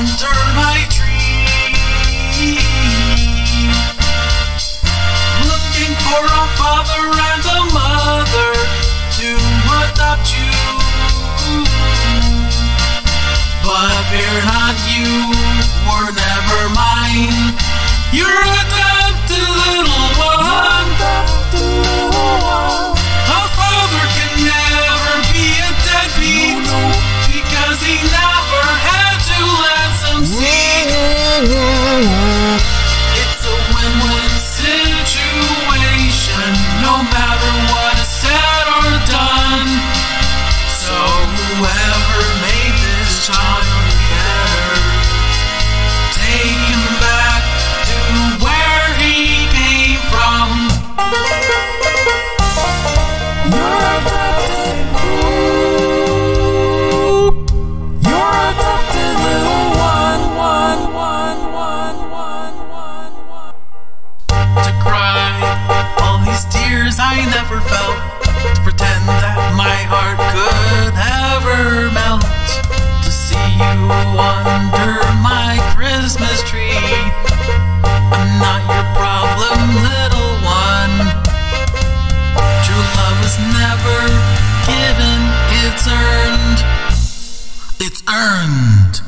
under my tree. Looking for a father and a mother to adopt you. But fear not, you were never mine. You're no matter what is said or done. So whoever made this child together, take him back to where he came from. You're adopted. You're adopted, little one, one, one, one, one, one, one. to cry. These tears I never felt. To pretend that my heart could ever melt. To see you under my Christmas tree. I'm not your problem, little one. True love is never given, it's earned. It's earned.